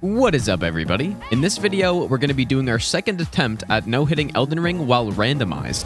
What is up everybody? In this video, we're going to be doing our second attempt at no-hitting Elden Ring while randomized.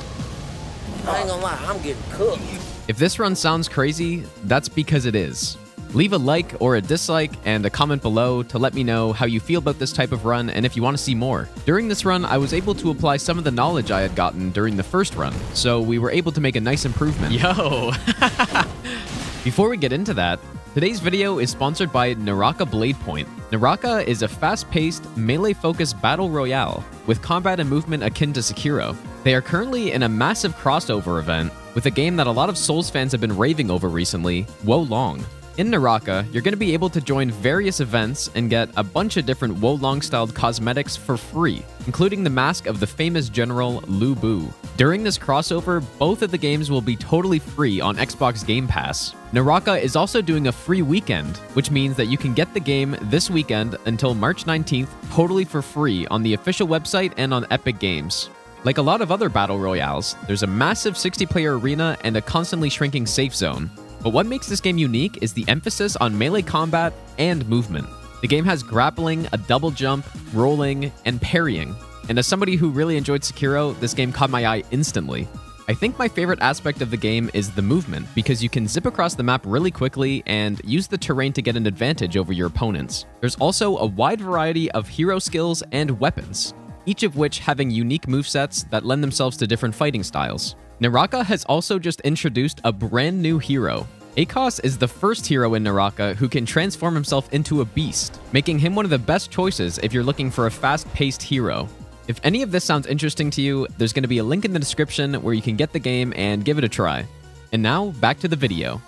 I ain't gonna lie, I'm getting cooked. If this run sounds crazy, that's because it is. Leave a like or a dislike and a comment below to let me know how you feel about this type of run and if you want to see more. During this run, I was able to apply some of the knowledge I had gotten during the first run, so we were able to make a nice improvement. Yo! Before we get into that, today's video is sponsored by Naraka Blade Point. Naraka is a fast-paced, melee-focused battle royale with combat and movement akin to Sekiro. They are currently in a massive crossover event with a game that a lot of Souls fans have been raving over recently, Wo Long. In Naraka, you're going to be able to join various events and get a bunch of different Wo Long styled cosmetics for free, including the mask of the famous general Lu Bu. During this crossover, both of the games will be totally free on Xbox Game Pass. Naraka is also doing a free weekend, which means that you can get the game this weekend until March 19th totally for free on the official website and on Epic Games. Like a lot of other battle royales, there's a massive 60 player arena and a constantly shrinking safe zone. But what makes this game unique is the emphasis on melee combat and movement. The game has grappling, a double jump, rolling, and parrying. And as somebody who really enjoyed Sekiro, this game caught my eye instantly. I think my favorite aspect of the game is the movement, because you can zip across the map really quickly and use the terrain to get an advantage over your opponents. There's also a wide variety of hero skills and weapons, each of which having unique movesets that lend themselves to different fighting styles. Naraka has also just introduced a brand new hero. Akos is the first hero in Naraka who can transform himself into a beast, making him one of the best choices if you're looking for a fast-paced hero. If any of this sounds interesting to you, there's going to be a link in the description where you can get the game and give it a try. And now, back to the video.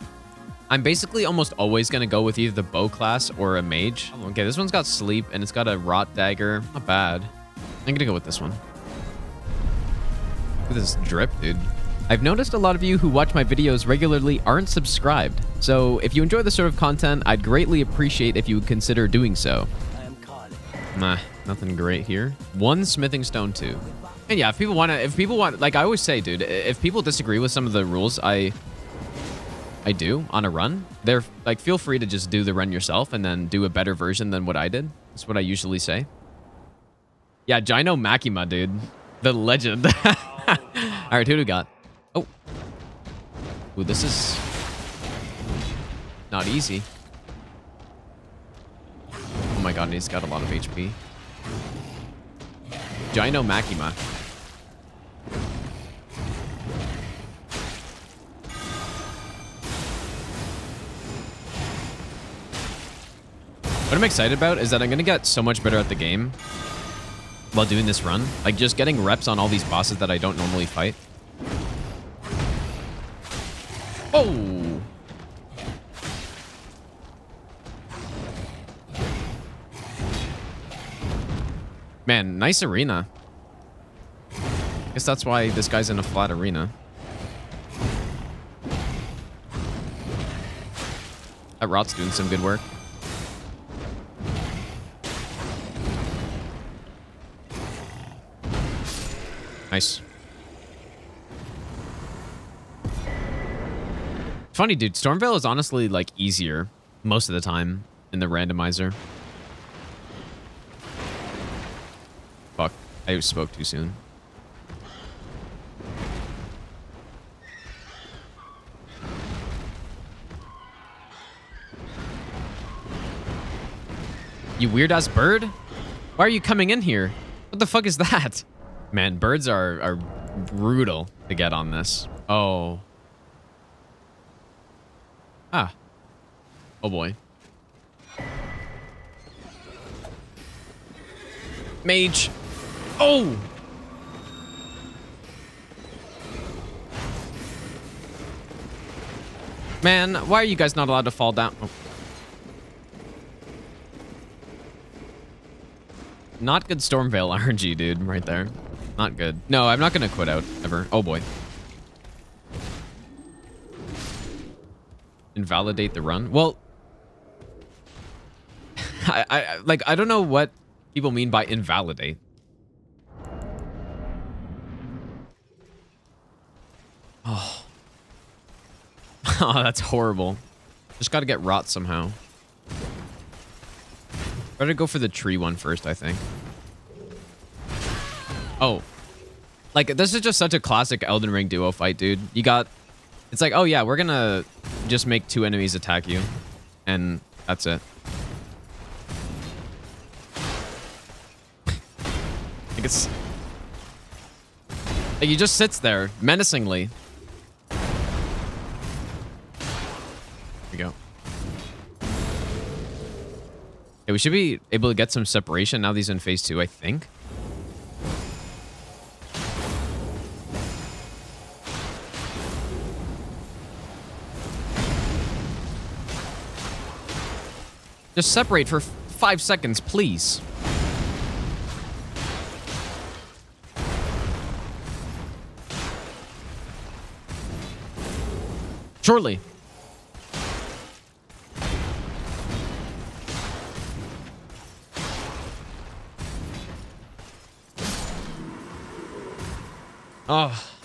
I'm basically almost always going to go with either the bow class or a mage. Okay, this one's got sleep and it's got a rot dagger. Not bad. I'm going to go with this one. Look at this drip, dude. I've noticed a lot of you who watch my videos regularly aren't subscribed, so if you enjoy this sort of content, I'd greatly appreciate if you would consider doing so. Nah, nothing great here. One smithing stone too. And yeah, if people want to, if people want, like I always say, dude, if people disagree with some of the rules I, I do on a run, they're like, feel free to just do the run yourself and then do a better version than what I did. That's what I usually say. Yeah, Gino Machino, dude. The legend. All right, who do we got? Oh. Ooh, this is not easy. Oh my god, he's got a lot of HP. Gino Machino. What I'm excited about is that I'm going to get so much better at the game while doing this run. Like, just getting reps on all these bosses that I don't normally fight. Oh! Man, nice arena. Guess that's why this guy's in a flat arena. That rot's doing some good work. Nice. Funny, dude. Stormveil is honestly, like, easier most of the time in the randomizer. Fuck. I spoke too soon. You weird-ass bird? Why are you coming in here? What the fuck is that? Man, birds are, are brutal to get on this. Oh. Ah. Oh boy. Mage. Oh! Man, why are you guys not allowed to fall down? Oh. Not good Stormveil RNG, dude, right there. Not good. No, I'm not to quit out ever. Oh, boy. Invalidate the run? Well, I, I, like, I don't know what people mean by invalidate. Oh. oh, that's horrible. Just got to get rot somehow. Better go for the tree one first, I think. Oh. Like, this is just such a classic Elden Ring duo fight, dude. You got... It's like, oh yeah, we're gonna just make two enemies attack you. And that's it. like, it's... Like, he just sits there, menacingly. We go. Yeah, we should be able to get some separation now these in phase two, I think. Just separate for five seconds, please. Surely. Oh. Ah.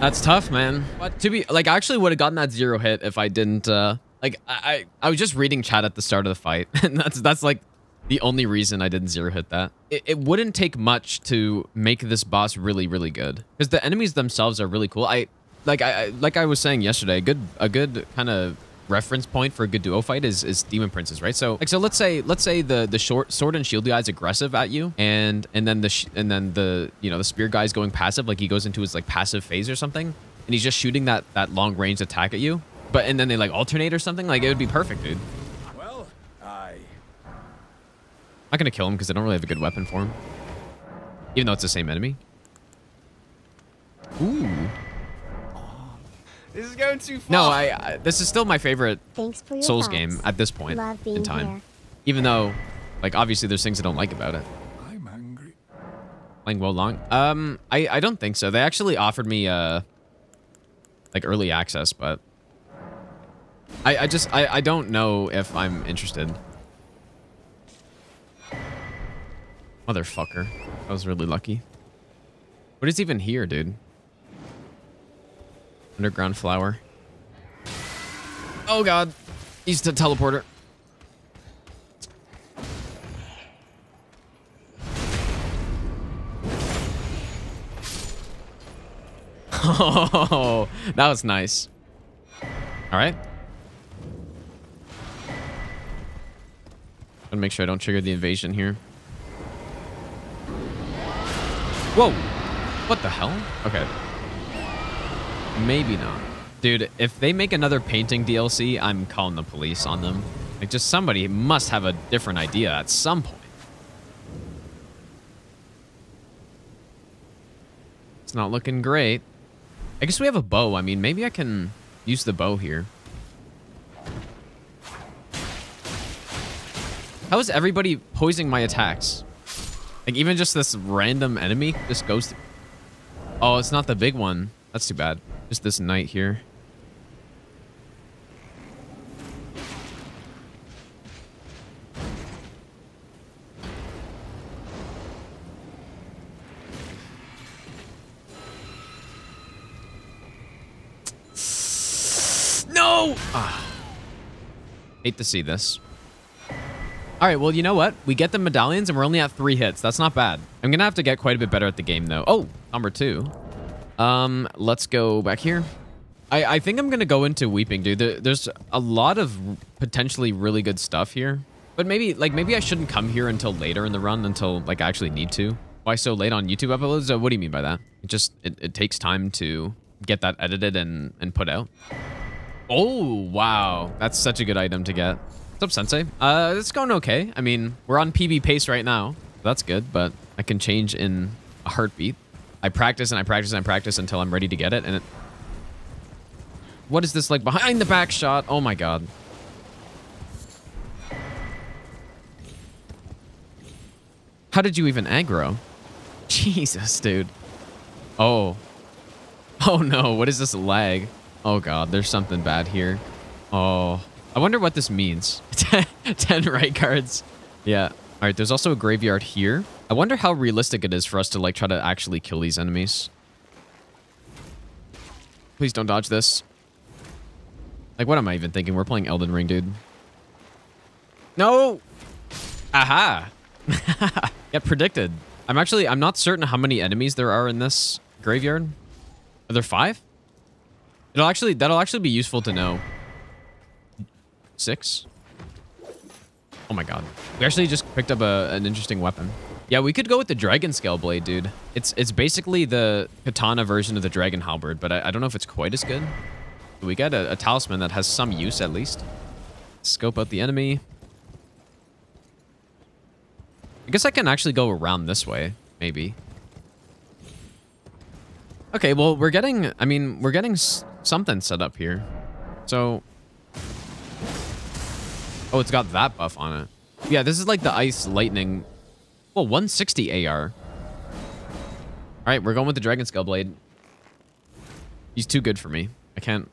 That's tough, man. But to be like, I actually would have gotten that zero hit if I didn't. uh Like, I I, I was just reading chat at the start of the fight, and that's that's like the only reason I didn't zero hit that. It, it wouldn't take much to make this boss really really good because the enemies themselves are really cool. I like I like I was saying yesterday, a good a good kind of reference point for a good duo fight is is demon princes right? So like so let's say let's say the the short sword and shield guy is aggressive at you and and then the and then the you know the spear guy is going passive like he goes into his like passive phase or something and he's just shooting that that long range attack at you but and then they like alternate or something like it would be perfect dude. Well i i'm not gonna kill him because i don't really have a good weapon for him even though it's the same enemy. Ooh this is going too far. No, I, I this is still my favorite Thanks for your Souls thoughts. game at this point Love being in time. here. Even though, like, obviously there's things I don't like about it. I'm angry. Playing Wo Long. Um, I I don't think so. They actually offered me uh, like early access, but I I just I I don't know if I'm interested. Motherfucker, I was really lucky. What is even here, dude? Underground flower. Oh god. He's the teleporter. Oh, that was nice. All right. Gotta make sure I don't trigger the invasion here. Whoa. What the hell? Okay. Maybe not. Dude, if they make another painting DLC, I'm calling the police on them. Like, just somebody must have a different idea at some point. It's not looking great. I guess we have a bow. I mean, maybe I can use the bow here. How is everybody poisoning my attacks? Like, even just this random enemy just goes... Oh, it's not the big one. That's too bad. Just this knight here. No! Ah. Hate to see this. All right, well, you know what? We get the medallions and we're only at three hits. That's not bad. I'm gonna have to get quite a bit better at the game though. Oh, number two. Um, let's go back here. I, I think I'm gonna go into Weeping, dude. There, there's a lot of potentially really good stuff here. But maybe, like, maybe I shouldn't come here until later in the run, until, like, I actually need to. Why so late on YouTube uploads? Uh, what do you mean by that? It just, it, it takes time to get that edited and, and put out. Oh, wow. That's such a good item to get. What's up, Sensei? Uh, it's going okay. I mean, we're on PB pace right now. That's good, but I can change in a heartbeat. I practice and I practice and I practice until I'm ready to get it, and it... What is this, like, behind the back shot? Oh, my God. How did you even aggro? Jesus, dude. Oh. Oh, no. What is this lag? Oh, God. There's something bad here. Oh. I wonder what this means. 10 right cards. Yeah. All right. There's also a graveyard here. I wonder how realistic it is for us to, like, try to actually kill these enemies. Please don't dodge this. Like, what am I even thinking? We're playing Elden Ring, dude. No! Aha! Get predicted. I'm actually, I'm not certain how many enemies there are in this graveyard. Are there five? It'll actually, that'll actually be useful to know. Six? Oh my god. We actually just picked up a, an interesting weapon. Yeah, we could go with the Dragon Scale Blade, dude. It's it's basically the katana version of the Dragon Halberd, but I, I don't know if it's quite as good. We got a, a talisman that has some use at least. Scope out the enemy. I guess I can actually go around this way, maybe. Okay, well, we're getting, I mean, we're getting something set up here. So, oh, it's got that buff on it. Yeah, this is like the ice lightning. Well, 160 AR. All right, we're going with the Dragon Scale Blade. He's too good for me. I can't.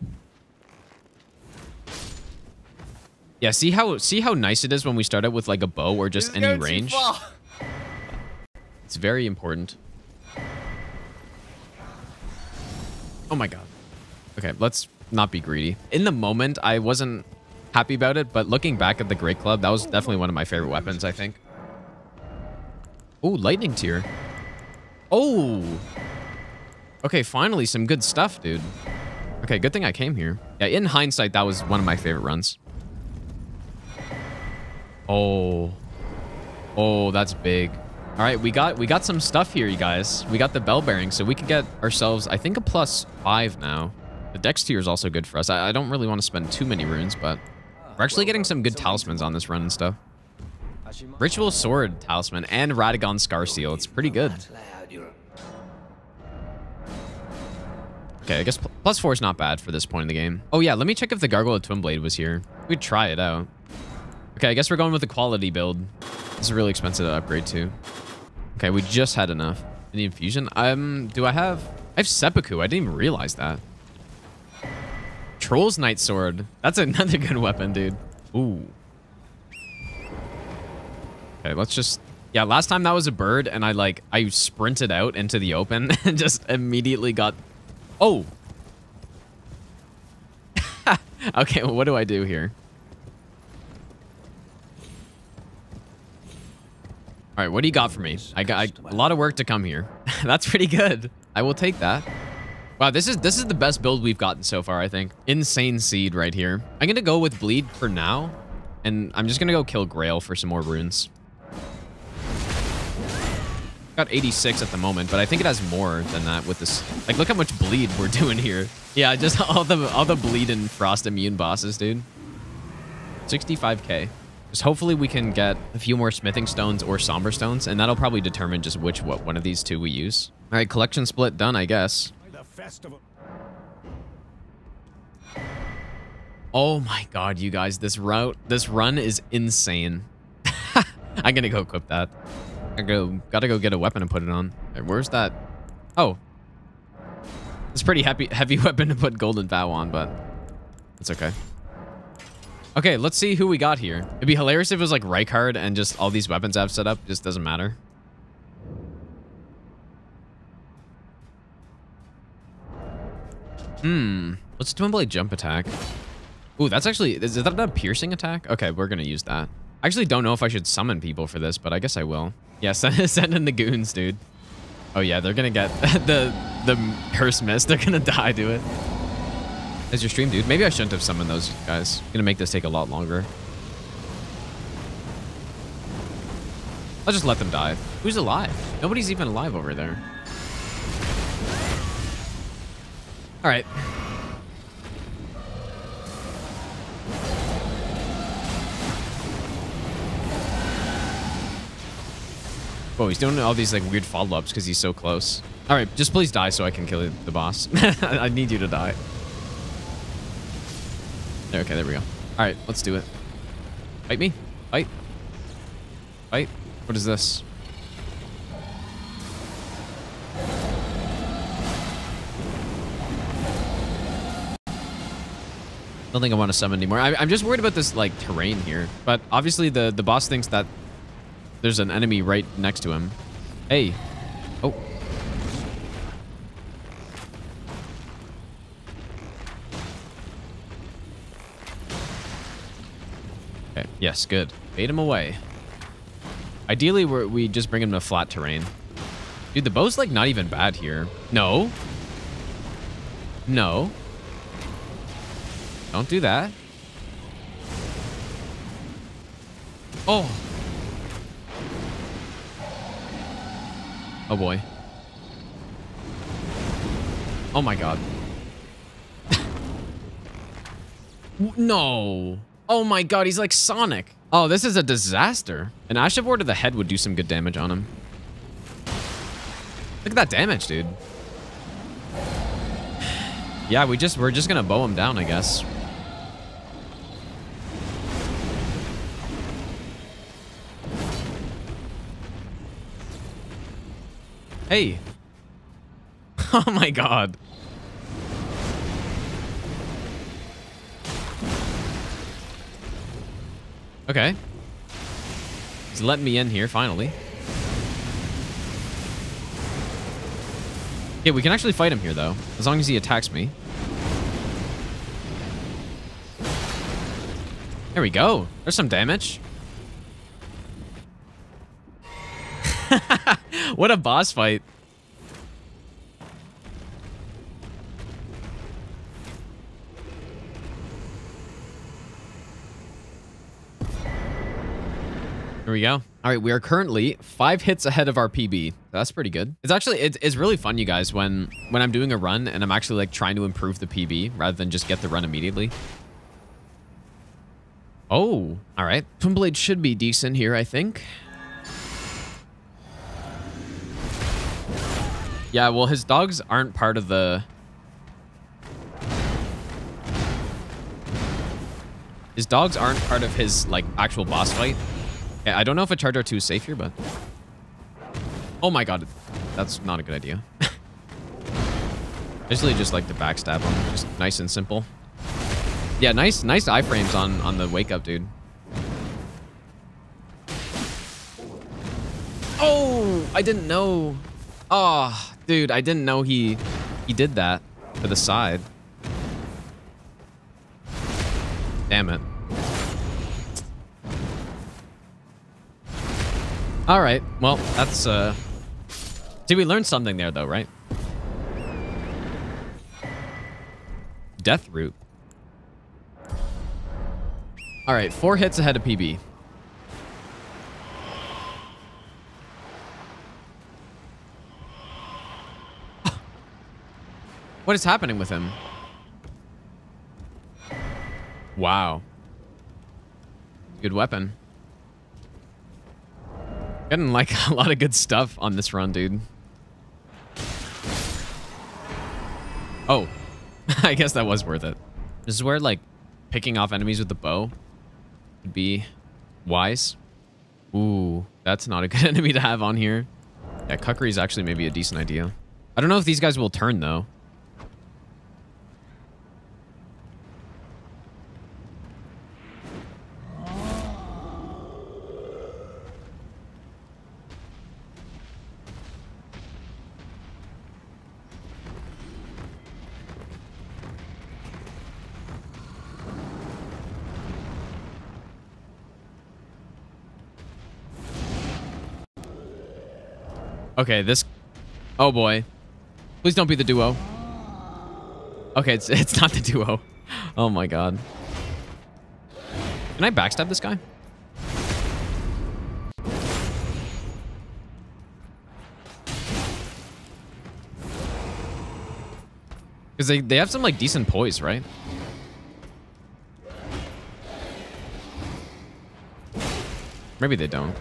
Yeah, see how see how nice it is when we start out with like a bow or just any range. It's very important. Oh my god. Okay, let's not be greedy. In the moment, I wasn't happy about it, but looking back at the Great Club, that was definitely one of my favorite weapons, I think. Oh, lightning tear. Oh. Okay, finally some good stuff, dude. Okay, good thing I came here. Yeah, in hindsight, that was one of my favorite runs. Oh. Oh, that's big. All right, we got we got some stuff here, you guys. We got the bell bearing, so we could get ourselves, I think, a plus five now. The dex tear is also good for us. I, I don't really want to spend too many runes, but we're actually getting some good talismans on this run and stuff. Ritual Sword Talisman and Radagon Scar Seal. It's pretty good. Okay, I guess plus four is not bad for this point in the game. Oh yeah, let me check if the Gargoyle Twin Blade was here. We'd try it out. Okay, I guess we're going with the quality build. This is really expensive to upgrade to. Okay, we just had enough. Any infusion? Um, do I have... I have Seppuku. I didn't even realize that. Troll's Knight Sword. That's another good weapon, dude. Ooh. Okay, let's just... Yeah, last time that was a bird, and I, like, I sprinted out into the open and just immediately got... Oh! okay, well, what do I do here? All right, what do you got for me? I got I, a lot of work to come here. That's pretty good. I will take that. Wow, this is this is the best build we've gotten so far, I think. Insane seed right here. I'm gonna go with bleed for now, and I'm just gonna go kill Grail for some more runes. Got 86 at the moment, but I think it has more than that with this. Like, look how much bleed we're doing here. Yeah, just all the all the bleed and frost immune bosses, dude. 65k. Just hopefully we can get a few more smithing stones or somber stones, and that'll probably determine just which what one of these two we use. All right, collection split done, I guess. Oh my god, you guys, this route, this run is insane. I'm gonna go equip that. I go, gotta go get a weapon and put it on. Where's that? Oh, it's pretty heavy, heavy weapon to put golden vow on, but it's okay. Okay, let's see who we got here. It'd be hilarious if it was like Rykard and just all these weapons I've set up just doesn't matter. Hmm. Let's twin blade jump attack. Ooh, that's actually, is that a piercing attack? Okay, we're gonna use that. I actually don't know if I should summon people for this, but I guess I will. Yeah, send, send in the goons, dude. Oh yeah, they're gonna get the the curse miss. They're gonna die to it. Is your stream, dude? Maybe I shouldn't have summoned those guys. Gonna make this take a lot longer. I'll just let them die. Who's alive? Nobody's even alive over there. All right. Oh, he's doing all these like weird follow-ups because he's so close. All right, just please die so I can kill the boss. I need you to die. Okay, there we go. All right, let's do it. Fight me. Fight. Fight. What is this? I don't think I want to summon anymore. I, I'm just worried about this like terrain here. But obviously the the boss thinks that there's an enemy right next to him. Hey. Oh. Okay. Yes, good. Bait him away. Ideally, we just bring him to flat terrain. Dude, the bow's like not even bad here. No. No. Don't do that. Oh. Oh boy. Oh my god. no. Oh my god, he's like Sonic. Oh, this is a disaster. An Ash of War to the head would do some good damage on him. Look at that damage, dude. Yeah, we just we're just gonna bow him down, I guess. Hey. Oh my god. Okay. He's letting me in here, finally. Yeah, we can actually fight him here, though. As long as he attacks me. There we go. There's some damage. What a boss fight. Here we go. All right, we are currently five hits ahead of our PB. That's pretty good. It's actually, it, it's really fun, you guys, when, when I'm doing a run and I'm actually like trying to improve the PB rather than just get the run immediately. Oh, all right. Twin Blade should be decent here, I think. Yeah, well, his dogs aren't part of the... His dogs aren't part of his, like, actual boss fight. I don't know if a charge R2 is safe here, but... Oh my god. That's not a good idea. I usually just like to backstab him. Just nice and simple. Yeah, nice nice iframes on, on the wake up, dude. Oh, I didn't know. Oh, dude, I didn't know he he did that to the side. Damn it. All right. Well, that's uh See, we learned something there though, right? Death root. All right, four hits ahead of PB. What is happening with him? Wow. Good weapon. Getting like a lot of good stuff on this run, dude. Oh, I guess that was worth it. This is where like picking off enemies with the bow would be wise. Ooh, that's not a good enemy to have on here. Yeah, Kukri is actually maybe a decent idea. I don't know if these guys will turn though. Okay, this... Oh, boy. Please don't be the duo. Okay, it's, it's not the duo. Oh, my God. Can I backstab this guy? Because they, they have some, like, decent poise, right? Maybe they don't.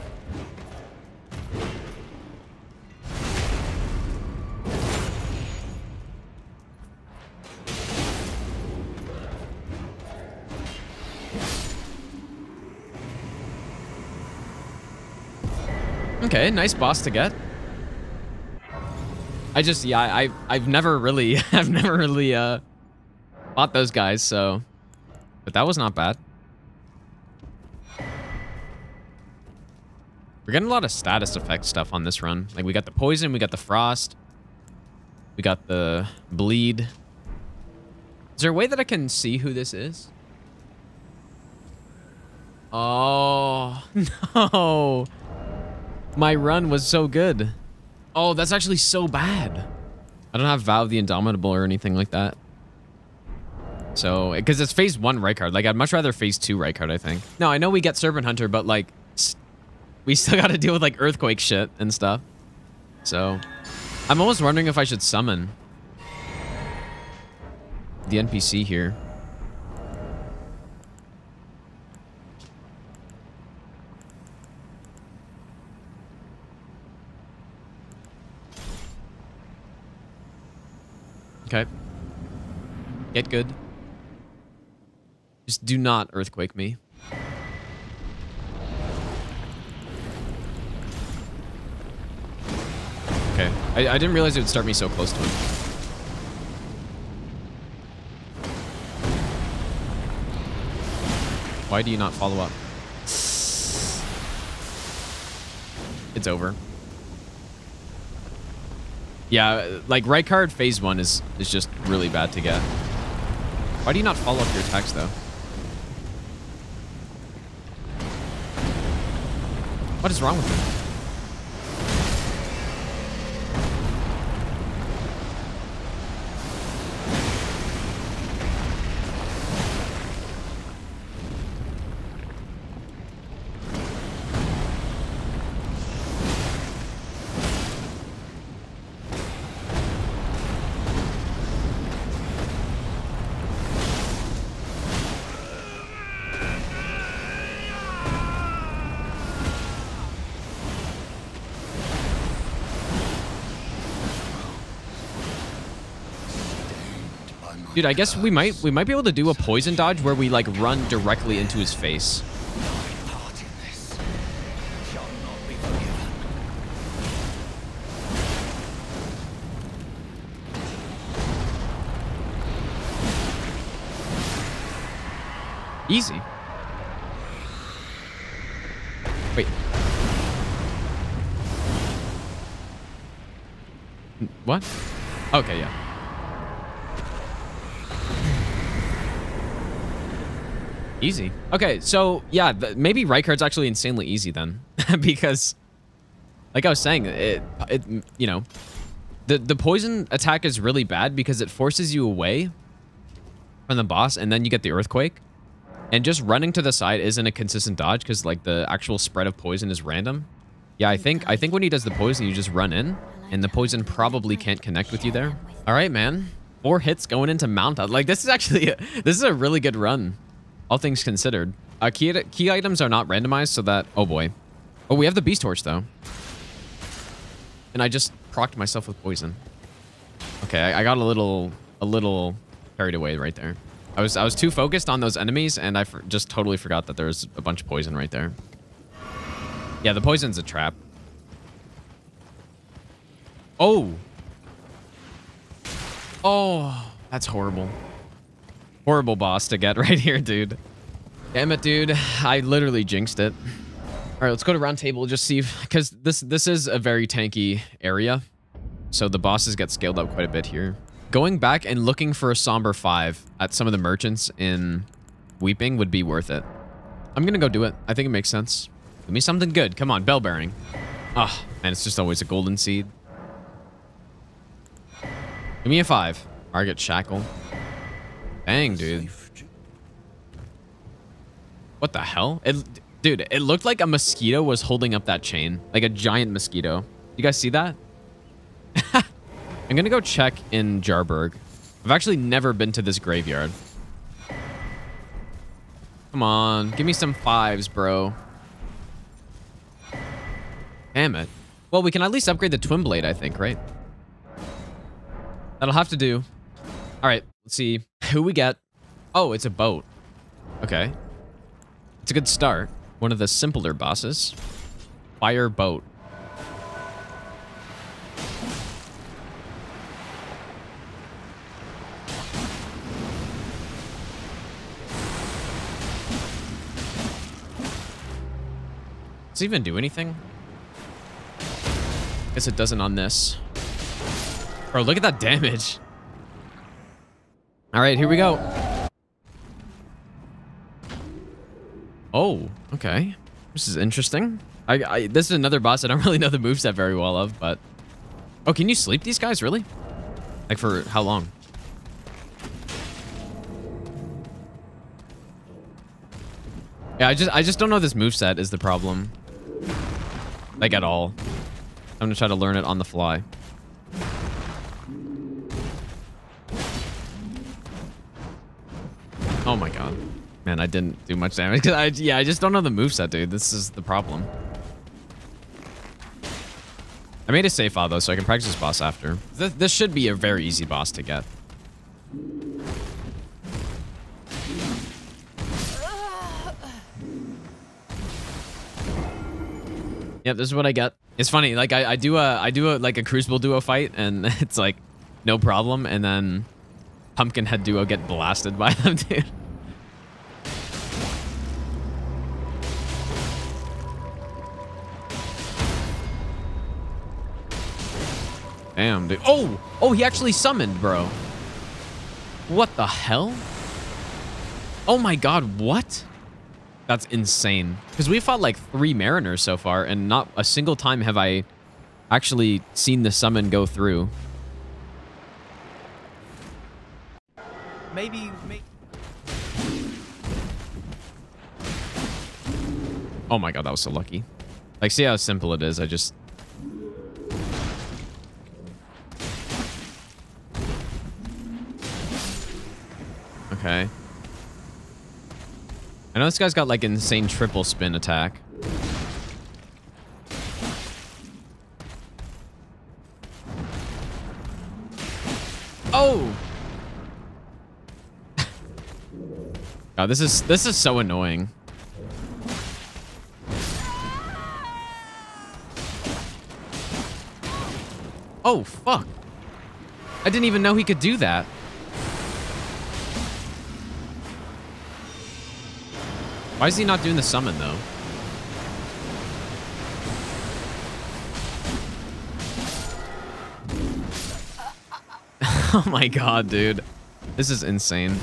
Okay, nice boss to get. I just, yeah, I, I've never really, I've never really, uh, fought those guys, so. But that was not bad. We're getting a lot of status effect stuff on this run. Like, we got the poison, we got the frost. We got the bleed. Is there a way that I can see who this is? Oh, no. My run was so good. Oh, that's actually so bad. I don't have of the Indomitable or anything like that. So, because it's phase one Rykard. Like, I'd much rather phase two Rykard, I think. No, I know we get Serpent Hunter, but like, we still got to deal with like earthquake shit and stuff. So, I'm almost wondering if I should summon the NPC here. Okay. Get good. Just do not earthquake me. Okay. I, I didn't realize it would start me so close to him. Why do you not follow up? It's over. Yeah, like Rykard phase one is is just really bad to get. Why do you not follow up your attacks though? What is wrong with him? Dude, I guess we might we might be able to do a poison dodge where we like run directly into his face. Easy. Wait. What? Okay, yeah. Easy. Okay, so yeah, maybe Rykard's actually insanely easy then, because, like I was saying, it it you know, the the poison attack is really bad because it forces you away from the boss, and then you get the earthquake, and just running to the side isn't a consistent dodge because like the actual spread of poison is random. Yeah, I think I think when he does the poison, you just run in, and the poison probably can't connect with you there. All right, man. Four hits going into Mount. Like this is actually a, this is a really good run all things considered. Uh, key, key items are not randomized, so that... Oh, boy. Oh, we have the Beast Torch, though. And I just procked myself with poison. Okay, I, I got a little... A little carried away right there. I was I was too focused on those enemies, and I just totally forgot that there's a bunch of poison right there. Yeah, the poison's a trap. Oh! Oh, that's horrible. Horrible boss to get right here, dude. Damn it, dude. I literally jinxed it. All right, let's go to round table. Just see because this this is a very tanky area, so the bosses get scaled up quite a bit here. Going back and looking for a somber five at some of the merchants in Weeping would be worth it. I'm gonna go do it. I think it makes sense. Give me something good. Come on, bell bearing. Ah, oh, and it's just always a golden seed. Give me a five. Target shackle. Dang, dude. What the hell? It, dude, it looked like a mosquito was holding up that chain. Like a giant mosquito. You guys see that? I'm gonna go check in Jarburg. I've actually never been to this graveyard. Come on, give me some fives, bro. Damn it. Well, we can at least upgrade the Twin Blade, I think, right? That'll have to do. All right, let's see who we get? Oh, it's a boat. Okay. It's a good start. One of the simpler bosses. Fire boat. Does it even do anything? Guess it doesn't on this. Bro, look at that damage. All right, here we go. Oh, okay. This is interesting. I, I this is another boss I don't really know the moveset very well of, but oh, can you sleep these guys really? Like for how long? Yeah, I just I just don't know this moveset is the problem. Like at all. I'm gonna try to learn it on the fly. Man, I didn't do much damage. Cause I, yeah, I just don't know the moveset, dude. This is the problem. I made a safe file, though, so I can practice this boss after. This, this should be a very easy boss to get. Yep, this is what I get. It's funny, like I, I do a I do a like a Crucible duo fight, and it's like no problem, and then Pumpkinhead duo get blasted by them, dude. Damn, dude. Oh! Oh, he actually summoned, bro. What the hell? Oh my god, what? That's insane. Because we fought like three Mariners so far, and not a single time have I actually seen the summon go through. Maybe, maybe. Oh my god, that was so lucky. Like, see how simple it is? I just... Okay. I know this guy's got like insane triple spin attack. Oh! God, this is this is so annoying. Oh, fuck. I didn't even know he could do that. Why is he not doing the summon, though? oh my god, dude. This is insane.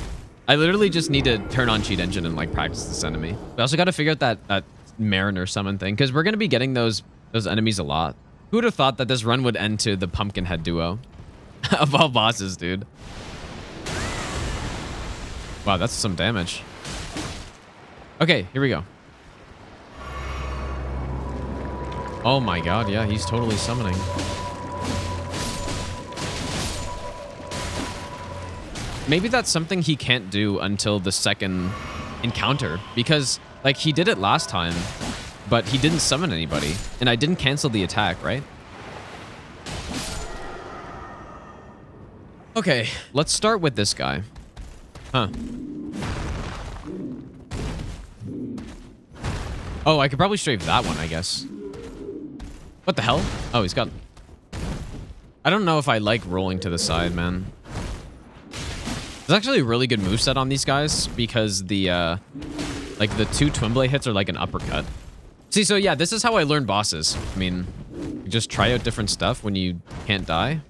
I literally just need to turn on Cheat Engine and, like, practice this enemy. We also got to figure out that, that Mariner summon thing, because we're going to be getting those those enemies a lot. Who would have thought that this run would end to the Pumpkinhead duo? of all bosses, dude. Wow, that's some damage. Okay, here we go. Oh my god, yeah, he's totally summoning. Maybe that's something he can't do until the second encounter. Because, like, he did it last time, but he didn't summon anybody. And I didn't cancel the attack, right? Okay, let's start with this guy. Huh. Oh, I could probably strafe that one, I guess. What the hell? Oh, he's got... I don't know if I like rolling to the side, man. There's actually a really good move set on these guys because the, uh... Like, the two Twin Blade hits are like an uppercut. See, so yeah, this is how I learn bosses. I mean, just try out different stuff when you can't die.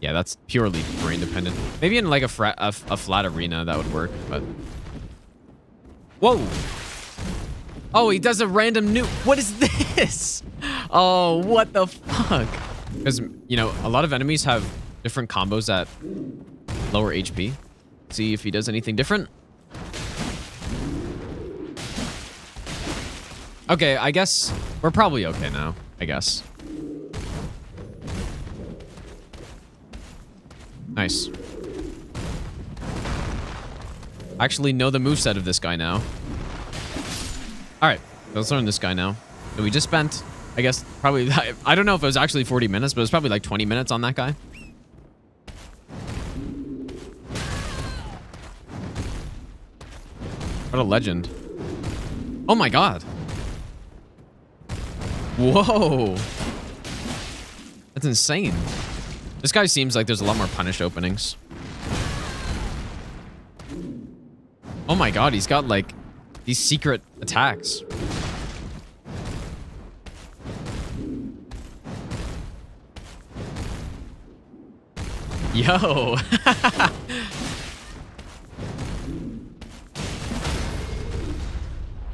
Yeah, that's purely brain dependent. Maybe in like a, a, a flat arena that would work, but... Whoa! Oh, he does a random new. What is this? Oh, what the fuck? Because, you know, a lot of enemies have different combos at lower HP. See if he does anything different. Okay, I guess we're probably okay now, I guess. Nice. I actually know the moveset of this guy now. All right, let's learn this guy now. we just spent, I guess, probably, I don't know if it was actually 40 minutes, but it was probably like 20 minutes on that guy. What a legend. Oh my god. Whoa. That's insane. This guy seems like there's a lot more punish openings. Oh my god, he's got like these secret attacks. Yo!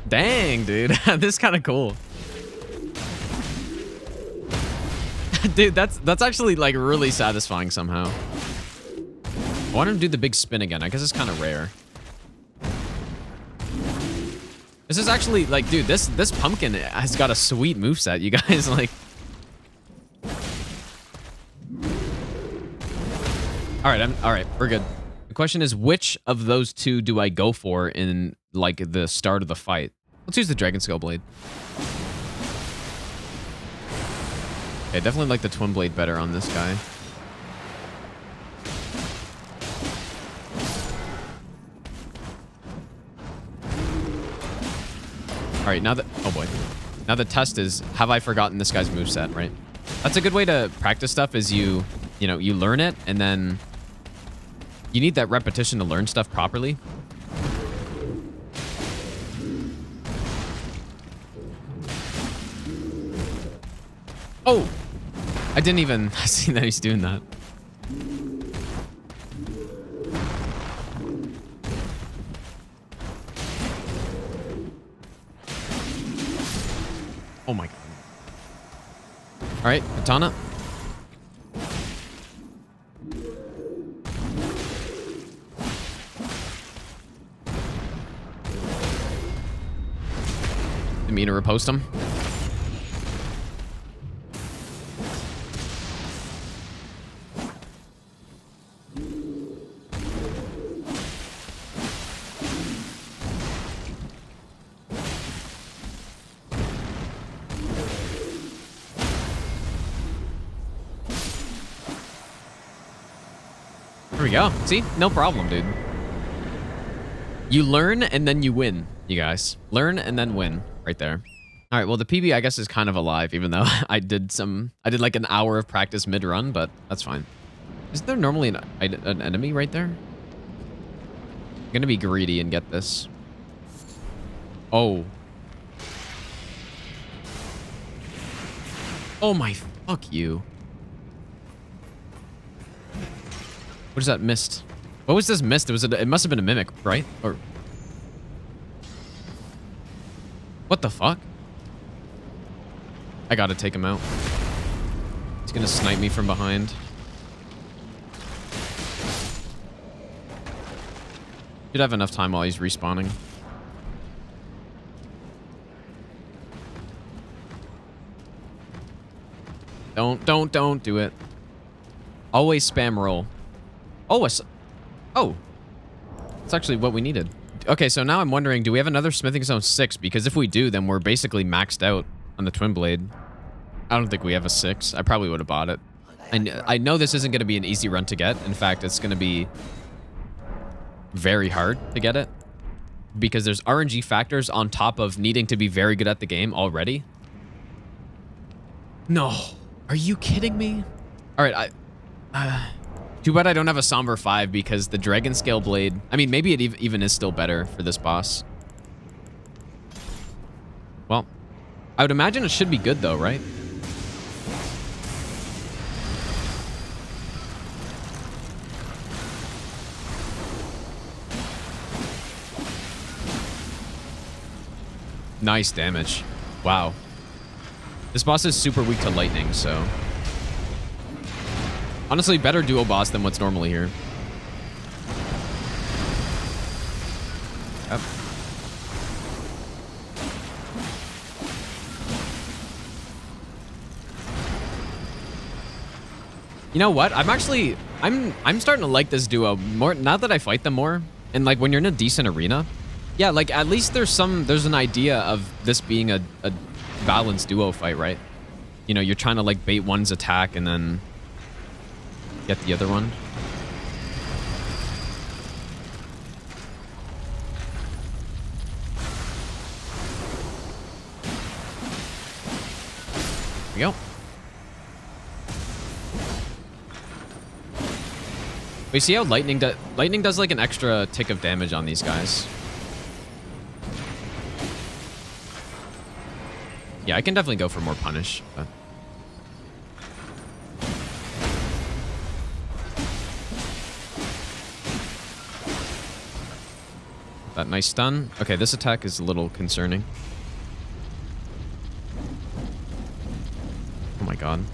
Dang, dude. this is kind of cool. dude, that's that's actually like really satisfying somehow. I want him to do the big spin again. I guess it's kind of rare. This is actually like, dude, this this pumpkin has got a sweet move set. You guys like. All right, I'm all right. We're good. The question is, which of those two do I go for in like the start of the fight? Let's use the Dragon Scale Blade. Okay, definitely like the Twin Blade better on this guy. Right, now that... Oh, boy. Now the test is, have I forgotten this guy's move set, right? That's a good way to practice stuff is you, you know, you learn it, and then you need that repetition to learn stuff properly. Oh! I didn't even see that he's doing that. Katana. Didn't mean to riposte him. Go. See? No problem, dude. You learn and then you win, you guys. Learn and then win right there. All right, well, the PB, I guess, is kind of alive, even though I did some... I did like an hour of practice mid-run, but that's fine. Isn't there normally an, an enemy right there? I'm gonna be greedy and get this. Oh. Oh my... Fuck you. What is that mist? What was this mist? It was a, it must have been a mimic, right? Or What the fuck? I gotta take him out. He's gonna snipe me from behind. Should have enough time while he's respawning. Don't, don't, don't do it. Always spam roll. Oh, a, oh. That's actually what we needed. Okay, so now I'm wondering, do we have another Smithing Stone 6? Because if we do, then we're basically maxed out on the Twin Blade. I don't think we have a 6. I probably would have bought it. And I know this isn't going to be an easy run to get. In fact, it's going to be very hard to get it. Because there's RNG factors on top of needing to be very good at the game already. No. Are you kidding me? All right, I... Uh, too bad I don't have a Somber 5 because the Dragon Scale Blade... I mean, maybe it even is still better for this boss. Well, I would imagine it should be good though, right? Nice damage. Wow. This boss is super weak to lightning, so... Honestly, better duo boss than what's normally here. Yep. You know what? I'm actually I'm I'm starting to like this duo more now that I fight them more. And like when you're in a decent arena, yeah, like at least there's some there's an idea of this being a, a balanced duo fight, right? You know, you're trying to like bait one's attack and then get the other one. There we go. We see how lightning does lightning does like an extra tick of damage on these guys. Yeah, I can definitely go for more punish, but that nice stun. Okay, this attack is a little concerning. Oh my god.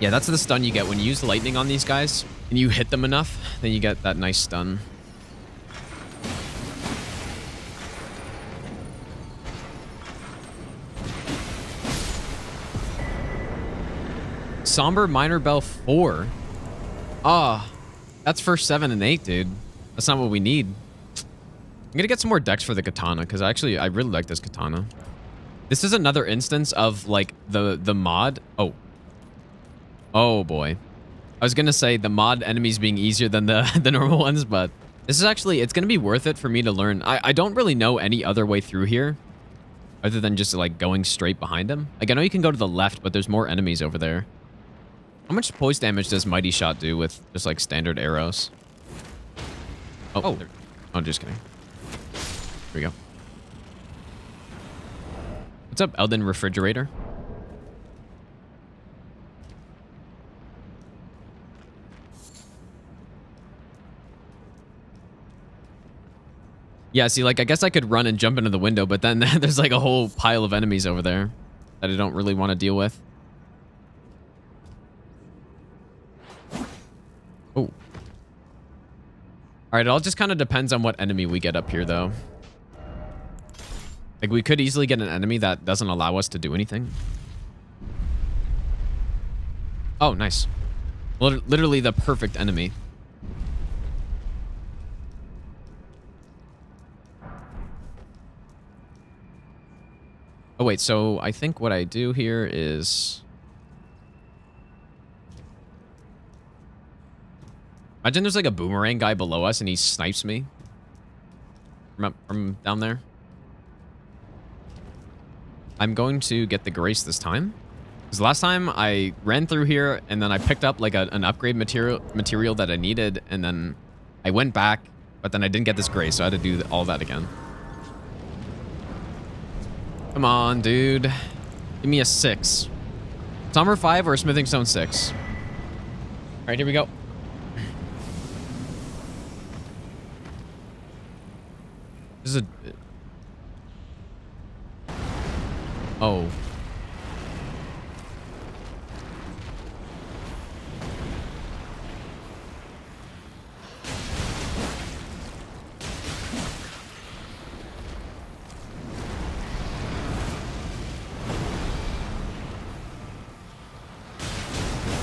Yeah, that's the stun you get when you use lightning on these guys and you hit them enough, then you get that nice stun. Somber Miner Bell 4. Ah, oh, that's first 7 and 8, dude. That's not what we need. I'm gonna get some more dex for the katana, because actually, I really like this katana. This is another instance of, like, the, the mod. Oh. Oh, boy. I was gonna say the mod enemies being easier than the, the normal ones, but this is actually, it's gonna be worth it for me to learn. I, I don't really know any other way through here other than just like going straight behind him. Like I know you can go to the left, but there's more enemies over there. How much poise damage does Mighty Shot do with just like standard arrows? Oh, oh, oh just kidding. We go. What's up, Elden Refrigerator? Yeah, see, like, I guess I could run and jump into the window, but then there's like a whole pile of enemies over there that I don't really want to deal with. Oh. All right, it all just kind of depends on what enemy we get up here, though. Like, we could easily get an enemy that doesn't allow us to do anything. Oh, nice. Literally the perfect enemy. Oh, wait, so I think what I do here is... Imagine there's like a boomerang guy below us and he snipes me. From, from down there. I'm going to get the Grace this time. Because last time I ran through here and then I picked up like a, an upgrade material material that I needed and then I went back, but then I didn't get this Grace, so I had to do all that again. Come on, dude. Give me a six. Somber five or a smithing stone six? All right, here we go. This is a... Oh.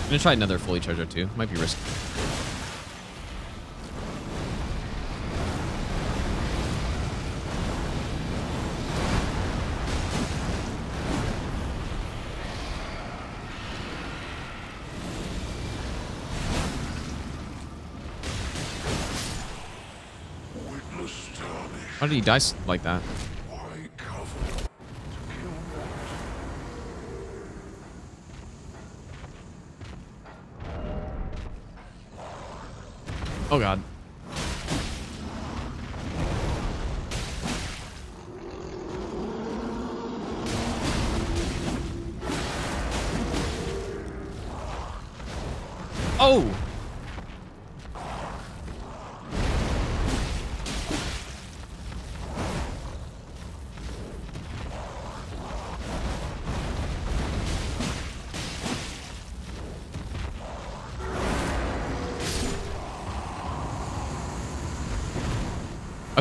I'm gonna try another fully charger too. Might be risky. How did he die like that? Oh god.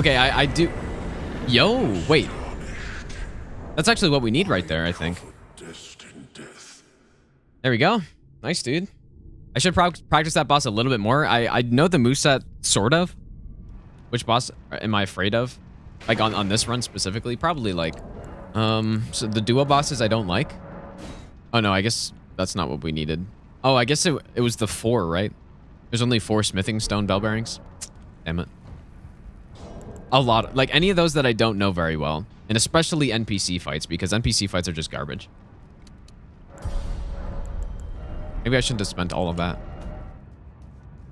Okay, I, I do... Yo, wait. That's actually what we need right there, I think. There we go. Nice, dude. I should practice that boss a little bit more. I, I know the moveset, sort of. Which boss am I afraid of? Like, on, on this run specifically? Probably, like... Um, so the duo bosses I don't like. Oh, no, I guess that's not what we needed. Oh, I guess it, it was the four, right? There's only four smithing stone bell bearings. Damn it. A lot. Like any of those that I don't know very well. And especially NPC fights, because NPC fights are just garbage. Maybe I shouldn't have spent all of that.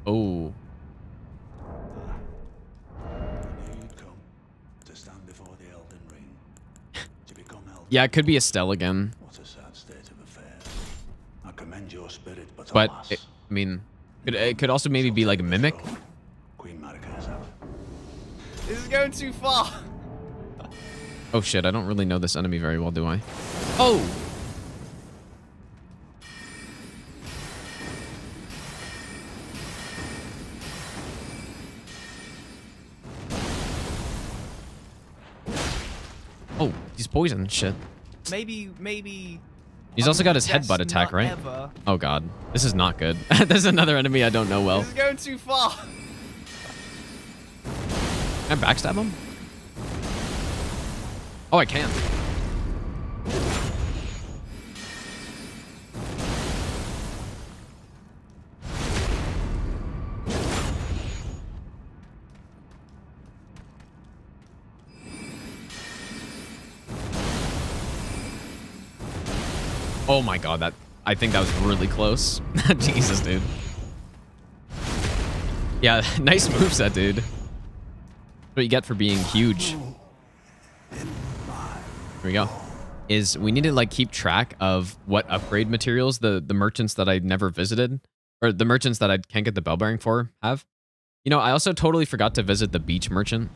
Oh. yeah, it could be Astel again. Of but it, I mean, it, it could also maybe be like a mimic. Going too far. Oh shit, I don't really know this enemy very well, do I? Oh! Oh, he's poisoned. Shit. Maybe, maybe. He's also got his headbutt attack, right? ever. Oh god. This is not good. There's another enemy I don't know well. This is going too far. Can I backstab him? Oh, I can. Oh my god, that I think that was really close. Jesus, dude. Yeah, nice moveset, dude. What you get for being huge. Here we go. Is we need to like keep track of what upgrade materials the the merchants that I never visited or the merchants that I can't get the bell bearing for have. You know, I also totally forgot to visit the beach merchant.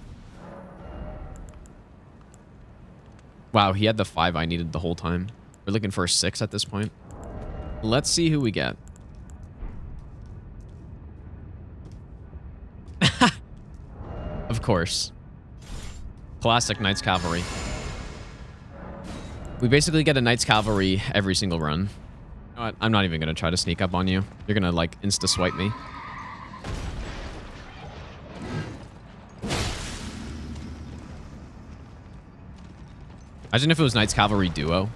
Wow, he had the five I needed the whole time. We're looking for a six at this point. Let's see who we get. Of course. Classic Night's Cavalry. We basically get a Night's Cavalry every single run. You know? I'm not even going to try to sneak up on you. You're going to, like, insta-swipe me. Imagine if it was Night's Cavalry Duo.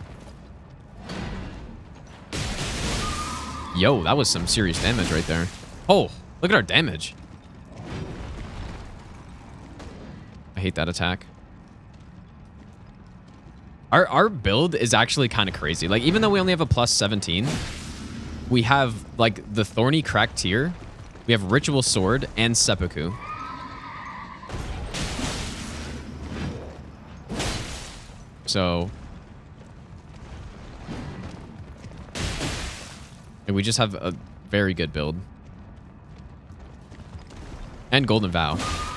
Yo, that was some serious damage right there. Oh, look at our damage. I hate that attack. Our, our build is actually kind of crazy. Like, even though we only have a plus 17, we have, like, the Thorny Cracked Tear. We have Ritual Sword and Seppuku. So... And we just have a very good build. And Golden Vow.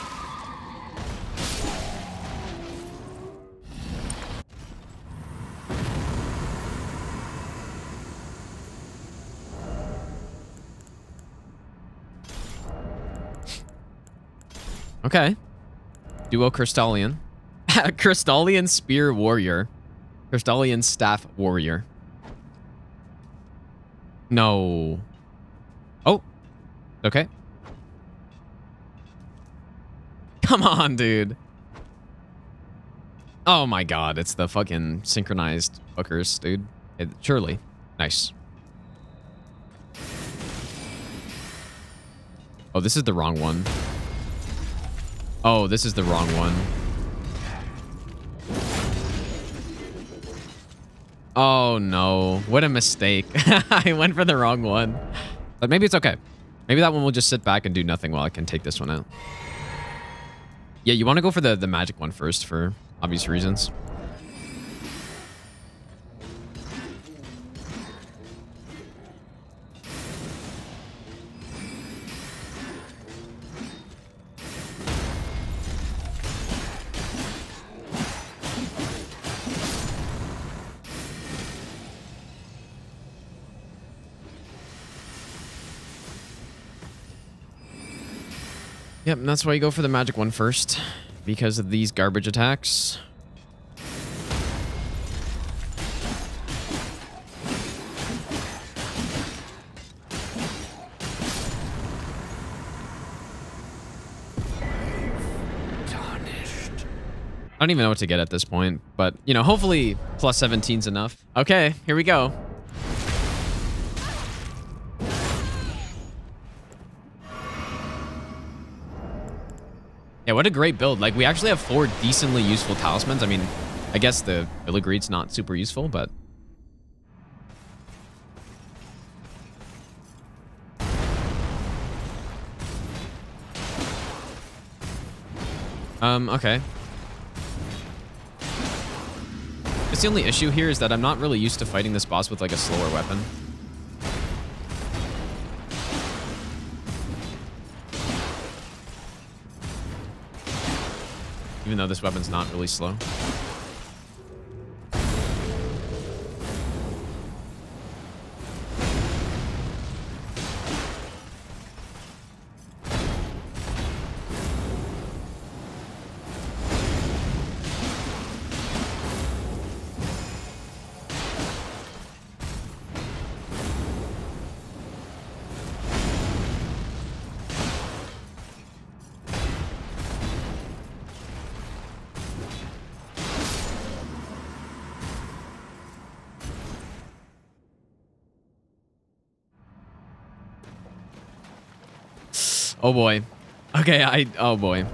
Okay. Duo Crystalian. Crystalian Spear Warrior. Crystalian Staff Warrior. No. Oh. Okay. Come on, dude. Oh my god, it's the fucking synchronized hookers, dude. It, surely. Nice. Oh, this is the wrong one. Oh, this is the wrong one. Oh no, what a mistake. I went for the wrong one. But maybe it's okay. Maybe that one will just sit back and do nothing while I can take this one out. Yeah, you want to go for the, the magic one first for obvious reasons. And that's why you go for the magic one first. Because of these garbage attacks. I don't even know what to get at this point, but, you know, hopefully plus 17's enough. Okay, here we go. Yeah, what a great build. Like, we actually have four decently useful talismans. I mean, I guess the Filigreed's not super useful, but... Um, okay. It's the only issue here is that I'm not really used to fighting this boss with, like, a slower weapon. Even though this weapon's not really slow. Oh boy. Okay, I oh boy.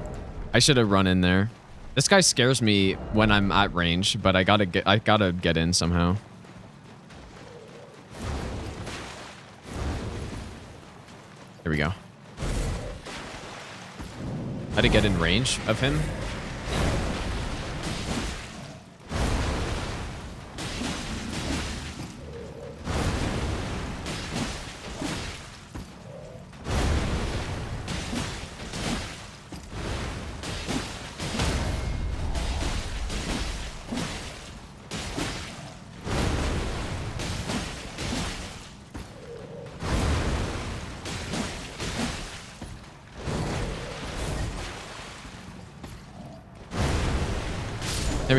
I should have run in there. This guy scares me when I'm at range, but I gotta get I gotta get in somehow. Here we go. How to get in range of him?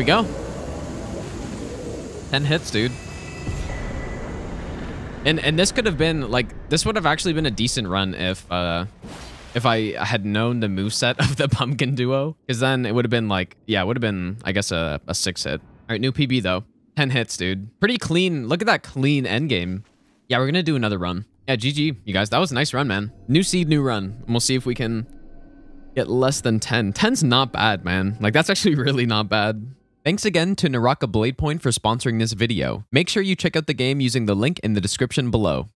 Go. 10 hits, dude. And and this could have been like this would have actually been a decent run if uh if I had known the moveset of the pumpkin duo. Because then it would have been like, yeah, it would have been, I guess, a, a six hit. All right, new PB though. 10 hits, dude. Pretty clean. Look at that clean end game. Yeah, we're gonna do another run. Yeah, GG, you guys. That was a nice run, man. New seed, new run. And we'll see if we can get less than 10. 10's not bad, man. Like, that's actually really not bad. Thanks again to Naraka Blade Point for sponsoring this video. Make sure you check out the game using the link in the description below.